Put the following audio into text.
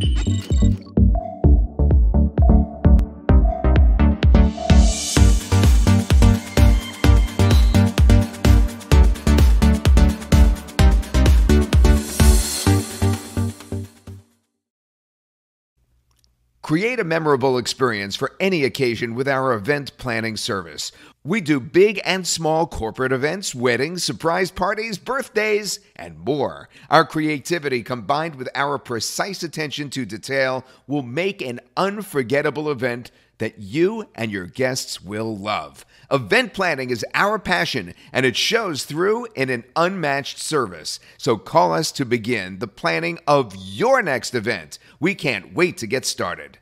Thank you. Create a memorable experience for any occasion with our event planning service. We do big and small corporate events, weddings, surprise parties, birthdays, and more. Our creativity combined with our precise attention to detail will make an unforgettable event that you and your guests will love. Event planning is our passion and it shows through in an unmatched service. So call us to begin the planning of your next event. We can't wait to get started.